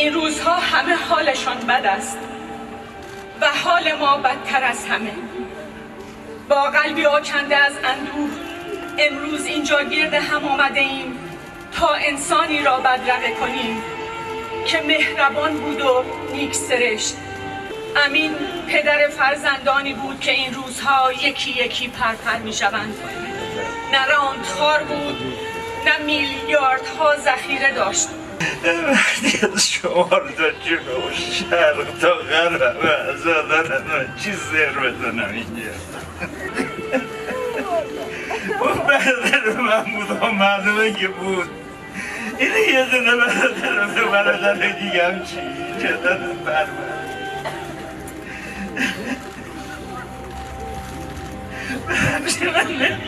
این روزها همه حالشان بد است و حال ما بدتر از همه. با قلبی آکنده از اندوه امروز اینجا گرد هم آمده ایم تا انسانی را بدرقه کنیم که مهربان بود و نیک سرشت. امین پدر فرزندانی بود که این روزها یکی یکی پرپر می شوند نه خار بود نه میلیاردها ذخیره داشت. وقتی از شمار تا جنوب شرق تا غرب از آدن چی زر اینجا. اون برادر من بود معلومه که بود. این یه دونه برادر به برادر چی؟ ببخشید من